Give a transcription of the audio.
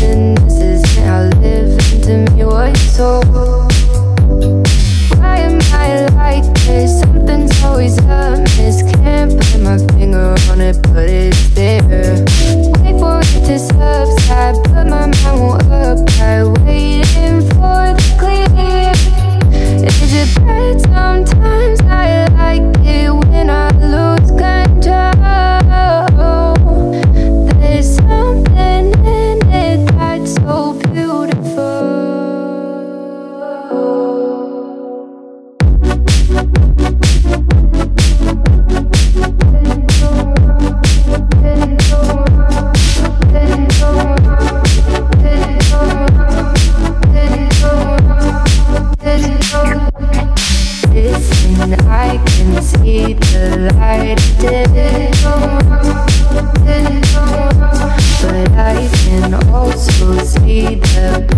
living. This is how living to me was told. But I can also see the